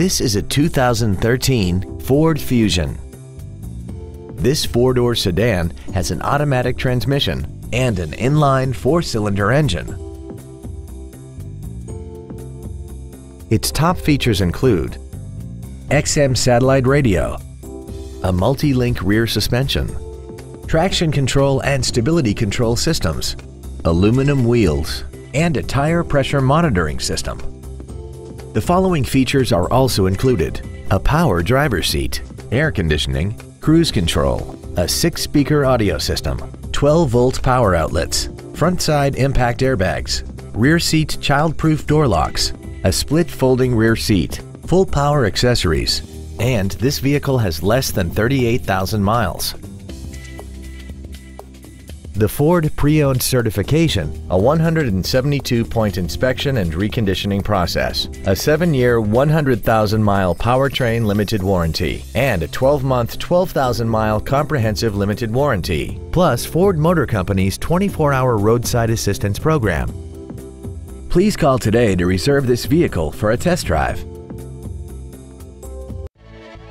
This is a 2013 Ford Fusion. This four-door sedan has an automatic transmission and an inline four-cylinder engine. Its top features include XM satellite radio, a multi-link rear suspension, traction control and stability control systems, aluminum wheels, and a tire pressure monitoring system. The following features are also included. A power driver seat, air conditioning, cruise control, a six-speaker audio system, 12-volt power outlets, front side impact airbags, rear seat child-proof door locks, a split folding rear seat, full power accessories, and this vehicle has less than 38,000 miles. The Ford Pre-Owned Certification, a 172-point inspection and reconditioning process, a 7-year, 100,000-mile powertrain limited warranty, and a 12-month, 12,000-mile comprehensive limited warranty, plus Ford Motor Company's 24-hour roadside assistance program. Please call today to reserve this vehicle for a test drive.